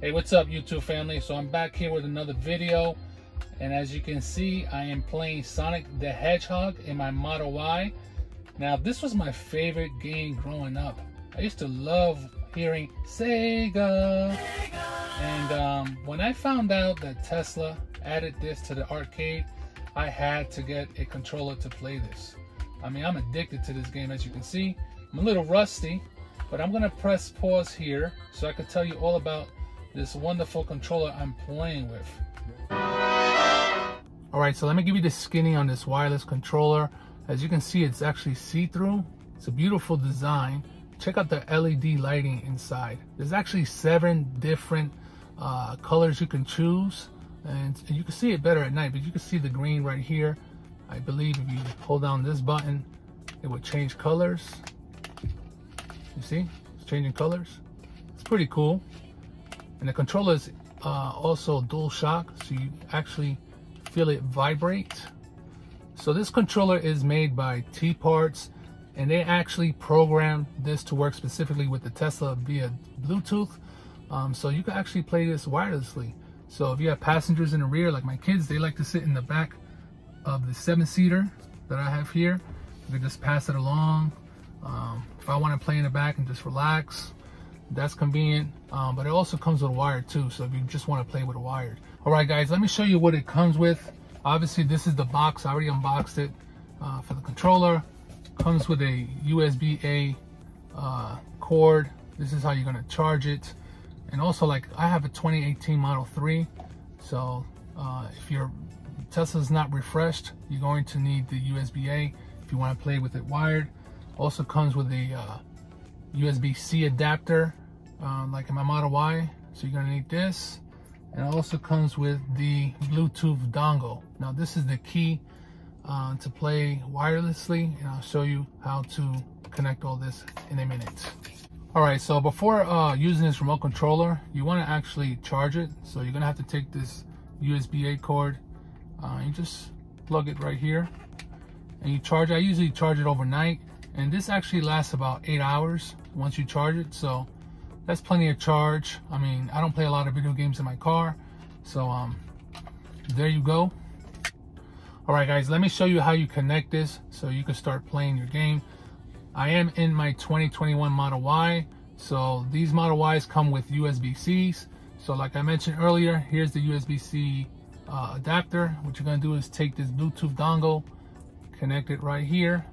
Hey, what's up YouTube family? So I'm back here with another video. And as you can see, I am playing Sonic the Hedgehog in my Model Y. Now, this was my favorite game growing up. I used to love hearing Sega. And um, when I found out that Tesla added this to the arcade, I had to get a controller to play this. I mean, I'm addicted to this game, as you can see. I'm a little rusty, but I'm gonna press pause here so I can tell you all about this wonderful controller I'm playing with. All right, so let me give you the skinny on this wireless controller. As you can see, it's actually see-through. It's a beautiful design. Check out the LED lighting inside. There's actually seven different uh, colors you can choose. And, you can see it better at night, but you can see the green right here. I believe if you hold down this button, it would change colors. You see, it's changing colors. It's pretty cool. And the controller is uh, also dual shock, so you actually feel it vibrate. So this controller is made by T-Parts, and they actually programmed this to work specifically with the Tesla via Bluetooth. Um, so you can actually play this wirelessly. So if you have passengers in the rear, like my kids, they like to sit in the back of the seven-seater that I have here. You can just pass it along. Um, if I want to play in the back and just relax, that's convenient. Um, but it also comes with a wire too, so if you just want to play with a wired. All right, guys, let me show you what it comes with. Obviously, this is the box. I already unboxed it uh, for the controller. Comes with a USB-A uh, cord. This is how you're gonna charge it. And also, like, I have a 2018 Model 3, so uh, if your Tesla's not refreshed, you're going to need the USB-A if you want to play with it wired. Also comes with a uh, USB-C adapter, uh, like in my Model Y. So you're gonna need this. And it also comes with the Bluetooth dongle. Now this is the key uh, to play wirelessly, and I'll show you how to connect all this in a minute. All right, so before uh, using this remote controller, you wanna actually charge it. So you're gonna have to take this USB-A cord, uh, you just plug it right here, and you charge, I usually charge it overnight, and this actually lasts about eight hours once you charge it so that's plenty of charge. I mean i don't play a lot of video games in my car so um there you go. All right guys let me show you how you connect this so you can start playing your game. I am in my 2021 model y so these model ys come with usb-cs so like i mentioned earlier here's the usb-c uh, adapter. What you're going to do is take this bluetooth dongle connect it right here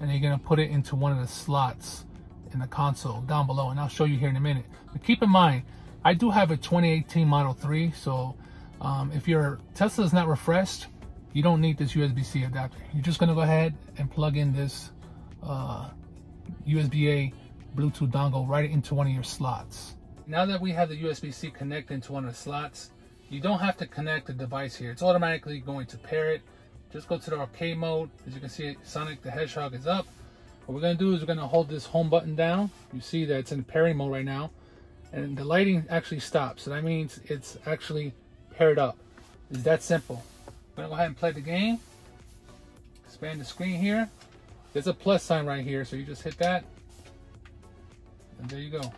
and you're gonna put it into one of the slots in the console down below and I'll show you here in a minute. But keep in mind, I do have a 2018 Model 3, so um, if your Tesla is not refreshed, you don't need this USB-C adapter. You're just gonna go ahead and plug in this uh, USB-A Bluetooth dongle right into one of your slots. Now that we have the USB-C connected into one of the slots, you don't have to connect the device here. It's automatically going to pair it just go to the arcade mode. As you can see, Sonic the Hedgehog is up. What we're gonna do is we're gonna hold this home button down. You see that it's in pairing mode right now. And the lighting actually stops. So that means it's actually paired up. It's that simple. I'm gonna go ahead and play the game. Expand the screen here. There's a plus sign right here, so you just hit that. And there you go.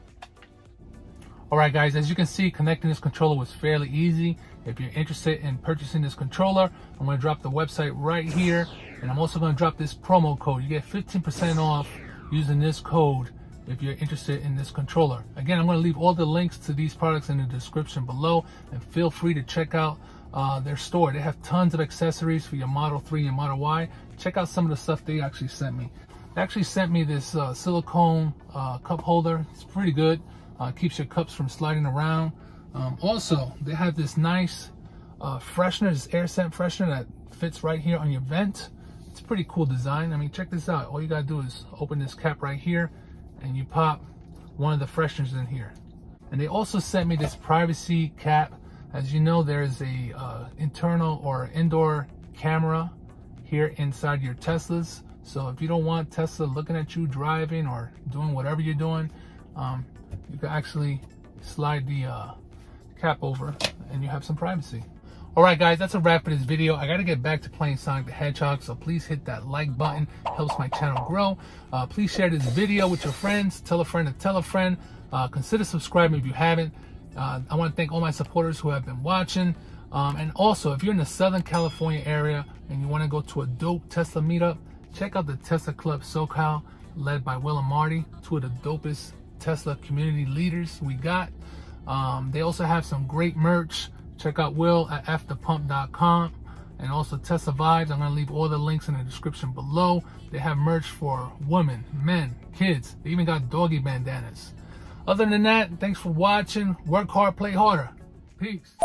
All right, guys, as you can see, connecting this controller was fairly easy. If you're interested in purchasing this controller, I'm gonna drop the website right here. And I'm also gonna drop this promo code. You get 15% off using this code if you're interested in this controller. Again, I'm gonna leave all the links to these products in the description below and feel free to check out uh, their store. They have tons of accessories for your Model 3 and Model Y. Check out some of the stuff they actually sent me. They actually sent me this uh, silicone uh, cup holder. It's pretty good uh, keeps your cups from sliding around. Um, also, they have this nice uh, freshener, this air scent freshener that fits right here on your vent. It's a pretty cool design. I mean, check this out. All you gotta do is open this cap right here and you pop one of the fresheners in here. And they also sent me this privacy cap. As you know, there's a uh, internal or indoor camera here inside your Teslas. So if you don't want Tesla looking at you driving or doing whatever you're doing, um, you can actually slide the uh, cap over and you have some privacy. All right, guys, that's a wrap for this video. I got to get back to playing Sonic the Hedgehog, so please hit that like button. helps my channel grow. Uh, please share this video with your friends. Tell a friend to tell a friend. Uh, consider subscribing if you haven't. Uh, I want to thank all my supporters who have been watching. Um, and also, if you're in the Southern California area and you want to go to a dope Tesla meetup, check out the Tesla Club SoCal, led by Will and Marty, two of the dopest Tesla community leaders we got. Um, they also have some great merch. Check out Will at fthepump.com and also Tesla Vibez. I'm going to leave all the links in the description below. They have merch for women, men, kids. They even got doggy bandanas. Other than that, thanks for watching. Work hard, play harder. Peace.